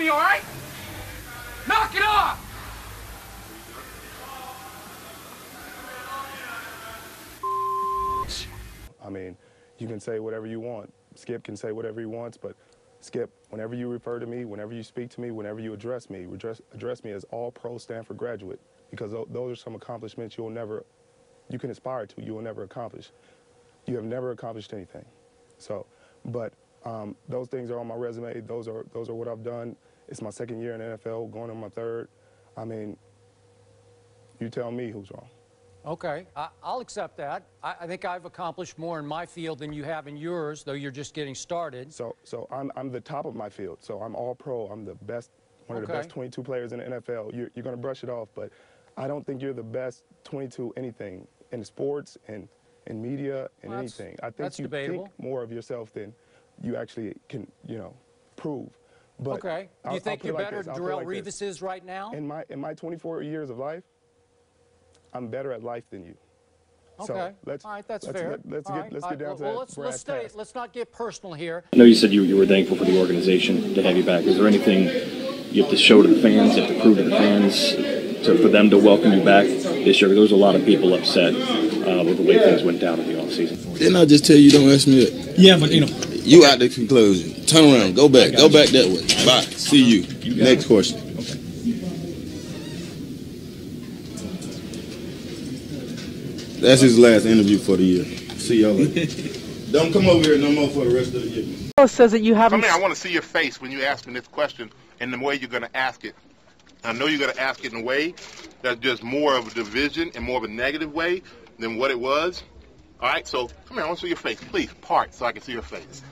me, all right? Knock it off! I mean, you can say whatever you want. Skip can say whatever he wants, but Skip, whenever you refer to me, whenever you speak to me, whenever you address me, address, address me as all pro Stanford graduate, because th those are some accomplishments you'll never, you can aspire to, you will never accomplish. You have never accomplished anything. So, um, those things are on my resume. Those are those are what I've done. It's my second year in the NFL, going on my third. I mean, you tell me who's wrong. Okay, I, will accept that. I, I, think I've accomplished more in my field than you have in yours, though you're just getting started. So, so I'm, I'm the top of my field. So I'm all pro. I'm the best, one okay. of the best 22 players in the NFL. You're, you're going to brush it off, but I don't think you're the best 22 anything in sports and in media and well, anything. I think you debatable. think more of yourself than you actually can, you know, prove. But okay. Do you I'll, think I'll you're better like than Darrelle like Revis is right now? In my in my 24 years of life, I'm better at life than you. Okay. So let's, All right, that's let's fair. Get, let's All get, right. let's get down to well, that let's, let's stay. Let's not get personal here. I know you said you, you were thankful for the organization to have you back. Is there anything you have to show to the fans, you have to prove to the fans, to, for them to welcome you back this year? There was a lot of people upset uh, with the way things went down in the offseason. Didn't I just tell you don't ask me that? Yeah, but you know. You out the conclusion. Turn around. Go back. Go back that way. Bye. See you. you Next it. question. That's his last interview for the year. See y'all later. Don't come over here no more for the rest of the year. says that you haven't. I mean, I want to see your face when you ask me this question and the way you're going to ask it. I know you're going to ask it in a way that's just more of a division and more of a negative way than what it was. All right, so come here. I want to see your face. Please, part so I can see your face.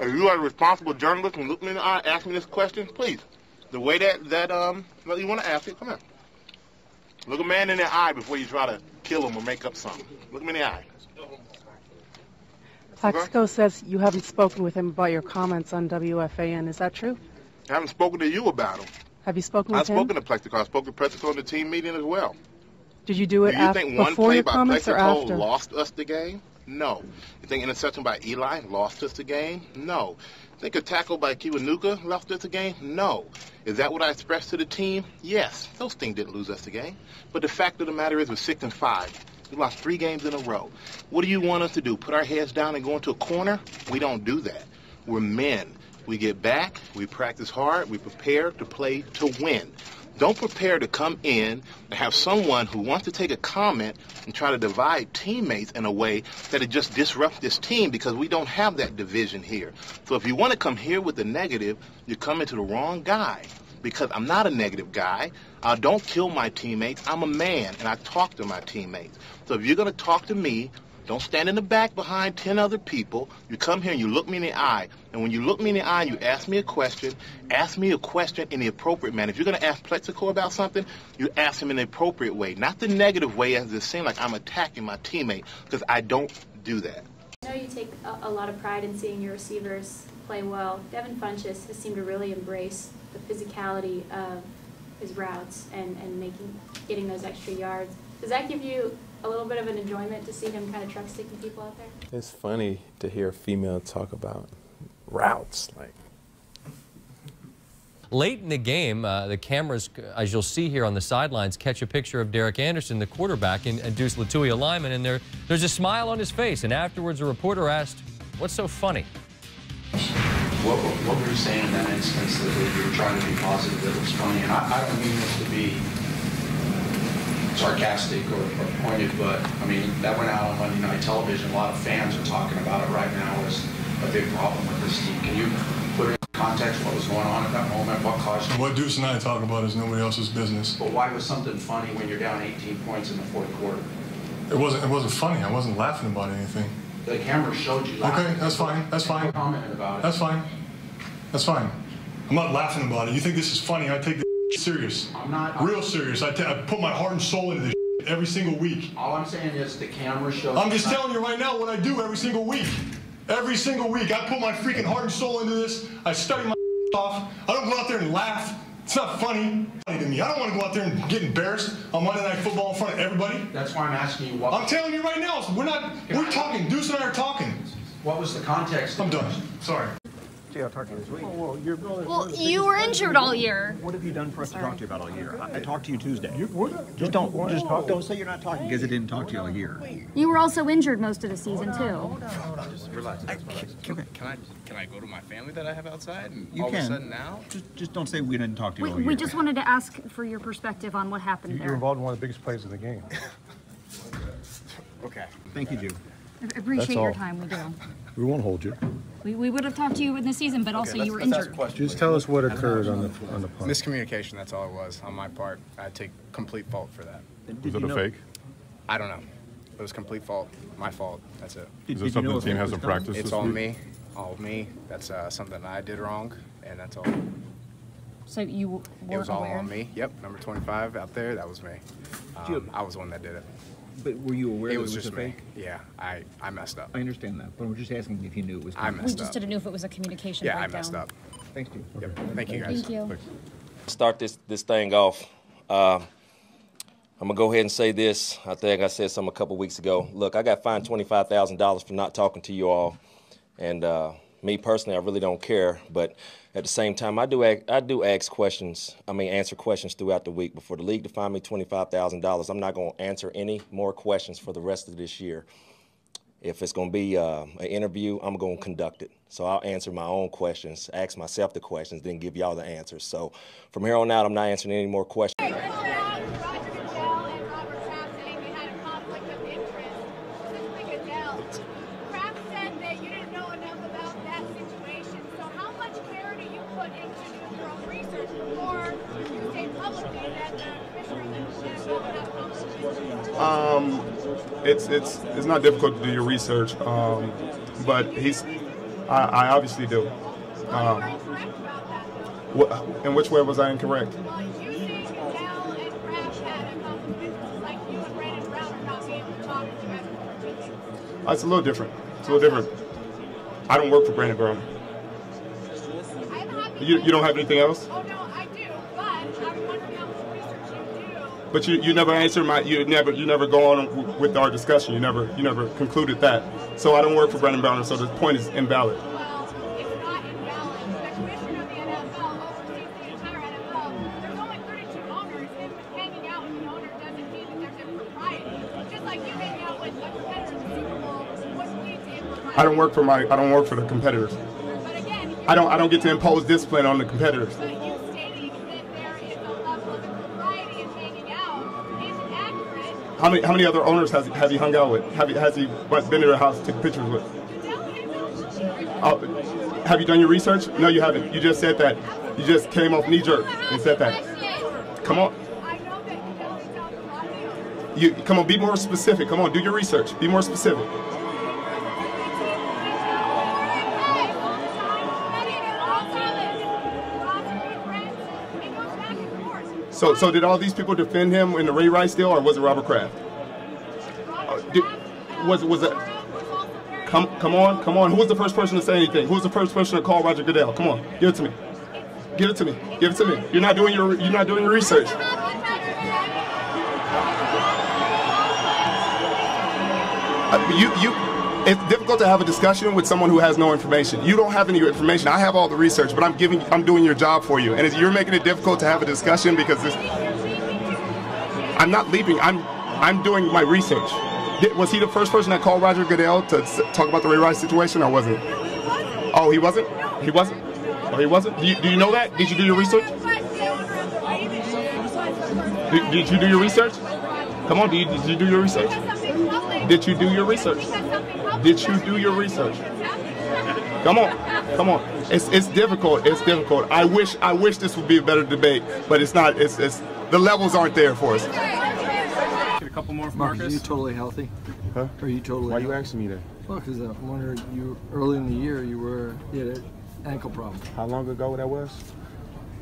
If you are a responsible journalist and look me in the eye, ask me this question, please. The way that that um you want to ask it, come here. Look a man in the eye before you try to kill him or make up something. Look him in the eye. Plaxico says you haven't spoken with him about your comments on WFAN. Is that true? I haven't spoken to you about him. Have you spoken with I've him? I've spoken to Plaxico. I spoke to Plaxico in the team meeting as well. Did you do it do you after, think one before play your by comments or after? lost us the game? No. You think interception by Eli lost us the game? No. Think a tackle by Kiwanuka lost us the game? No. Is that what I expressed to the team? Yes. Those things didn't lose us the game. But the fact of the matter is we're six and five. We lost three games in a row. What do you want us to do? Put our heads down and go into a corner? We don't do that. We're men. We get back, we practice hard, we prepare to play to win. Don't prepare to come in and have someone who wants to take a comment and try to divide teammates in a way that it just disrupts this team because we don't have that division here. So if you want to come here with the negative, you're coming to the wrong guy because I'm not a negative guy. I don't kill my teammates. I'm a man and I talk to my teammates. So if you're going to talk to me, don't stand in the back behind 10 other people. You come here and you look me in the eye. And when you look me in the eye and you ask me a question, ask me a question in the appropriate manner. If you're going to ask Plaxico about something, you ask him in the appropriate way, not the negative way as it seems like I'm attacking my teammate, because I don't do that. I know you take a, lot of pride in seeing your receivers play well. Devin Funchess has seemed to really embrace the physicality of his routes and, and making getting those extra yards. Does that give you a little bit of an enjoyment to see him kind of truck sticking people out there? It's funny to hear a female talk about routes. Like Late in the game, uh, the cameras, as you'll see here on the sidelines, catch a picture of Derek Anderson, the quarterback, and, and Deuce Lutui a lineman, and there, there's a smile on his face. And afterwards, a reporter asked, what's so funny? What, what were you saying in that instance that you were trying to be positive that it was funny? And I, I don't mean this to be sarcastic or, or, pointed, but I mean, that went out on Monday night television. A lot of fans are talking about it right now as a big problem with this team. Can you put in context what was going on at that moment? What caused it? What Deuce and I talk about is nobody else's business. But why was something funny when you're down 18 points in the fourth quarter? It wasn't. It wasn't funny. I wasn't laughing about anything. The camera showed you. Laughing. Okay, that's fine. That's fine. Commented about it. That's fine. That's fine. I'm not laughing about it. You think this is funny? I take this serious. I'm not. Real serious. I, I put my heart and soul into this every single week. All I'm saying is the camera shows. I'm just telling you right now what I do every single week. Every single week, I put my freaking heart and soul into this. I study my off. I don't go out there and laugh. It's not funny to me. I don't want to go out there and get embarrassed on Monday Night Football in front of everybody. That's why I'm asking you what. I'm telling you right now, we're not. We're talking. Deuce and I are talking. What was the context? I'm done. Sorry. Jay, I'll talk to you this week. Oh, well, you're Well, you were injured all year. What have you done for us to talk to you about all year? I, I talked to you Tuesday. what? Just don't just talk. Don't say you're not talking because I didn't talk to you all year. You were also injured most of the season too. Just relax. Relax. Can, can I can I go to my family that I have outside and You all can. of a sudden now? Just just don't say we didn't talk to you We, all year. we just wanted to ask for your perspective on what happened You're involved in one of the biggest plays of the game. Okay. Thank you, Jew. I Appreciate That's your all. time. We do. We won't hold you. We, we would have talked to you in the season, but also let's- you were let's ask injured. questions, Just please. tell us what occurred on the on the punt. Miscommunication. That's all it was on my part. I take complete fault for that. Was it a fake? I don't know. It was complete fault. My fault. That's it. Is it. Did- Is that something the team has hasn't was done? practiced It's this all week? me. All me. That's uh, something I did wrong, and that's all. So you It weren't was all aware. on me. Yep. Number 25 out there. That was me. Um, I was the one that did it. But were you aware it that was it was just a me. Yeah. I I messed up. I understand that, but I'm just asking if you knew it was. I messed We messed just didn't know if it was a communication Yeah, I messed up. Thanks, Jew. Yep. Thank you guys. Thank you. start this this thing off. Uh, I'm gonna go ahead and say this. I think I said something a couple weeks ago. Look, I got fined twenty five thousand dollars for not talking to you all, and uh, me personally, I really don't care. But at the same time, I do ask, I do ask questions. I mean, answer questions throughout the week. Before the league to fined me twenty five thousand dollars, I'm not gonna answer any more questions for the rest of this year. If it's going to be uh, an interview, I'm going to conduct it. So I'll answer my own questions, ask myself the questions, then give y'all the answers. So from here on out, I'm not answering any more questions. Kraft Um, it's it's it's not difficult to do your research, um, but he's I, I obviously do. Um, wh- in which way was I incorrect? Uh, It's a little different. It's a little different. I don't work for Brandon Brown. You, you don't have anything else? Oh no, I do, but I'm wondering how much research you do. But you, you never answer my you never you never go on with our discussion. You never you never concluded that. So I don't work for Brandon Brown, so the point is invalid. Well, it's not invalid. The commissioner of the NFL oversees the entire NFL. There's only 32 owners, and hanging out with an owner doesn't mean that there's impropriety. Just like you hanging out with a competitor in the Super Bowl wouldn't lead to. I don't work for my I don't work for the competitors. I don't I don't get to impose discipline on the competitors. but you stating that there is a level of impropriety in hanging out isn't accurate. How many how many other owners has have he hung out with? Have he, has he been to their house, took pictures with? Uh, have you done your research? No, you haven't. You just said that. You just came off knee jerk and said that. Come on. You come on. Be more specific. Come on. Do your research. Be more specific. So, so did all these people defend him in the Ray Rice deal, or was it Robert Kraft? Uh, did, was was it? Come, come on, come on. Who was the first person to say anything? Who was the first person to call Roger Goodell? Come on, give it to me. Give it to me. Give it to me. You're not doing your you're not doing your research. Uh, you you. It's difficult to have a discussion with someone who has no information. You don't have any information. I have all the research, but I'm giving I'm doing your job for you, and you're making it difficult to have a discussion because this. I'm not leaping. I'm I'm doing my research. Was he the first person that called Roger Goodell to talk about the Ray Rice situation, or wasn't? Oh, he wasn't. He wasn't. Oh, he wasn't. Do you, do you know that? Did you do your research? Did, did you do your research? Come on, did you, did you do your research? Did you do your research? Did you do your research? Come on, come on. It's it's difficult. It's difficult. I wish I wish this would be a better debate, but it's not. It's it's the levels aren't there for us. Get a couple more from Marcus, Marcus. are you totally healthy? Huh? Are you totally? Why are you asking me that? Well, because I'm wondering. You early in the year, you were you had an ankle problem. How long ago that was?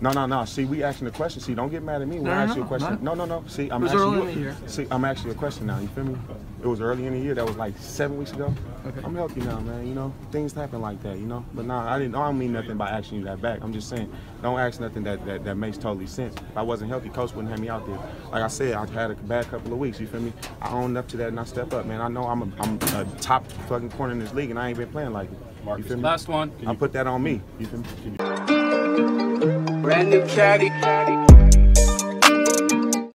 No, no, no. See, we asking the question. See, don't get mad at me when No, I no, ask you a question. No, no, no. See, I'm It was asking you. in the year. See, I'm asking you a question now. You feel me? It was early in the year. That was like seven weeks ago. Okay. I'm healthy now, man. You know, things happen like that. You know, but nah, I didn't. I don't mean nothing by asking you that back. I'm just saying, don't ask nothing that that, that makes totally sense. If I wasn't healthy, coach wouldn't have me out there. Like I said, I had a bad couple of weeks. You feel me? I own up to that and I step up, man. I know I'm a, I'm a top fucking corner in this league, and I ain't been playing like it. You feel me? Last one. I put that on me. You feel me? Brand new caddy.